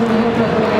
Obrigado.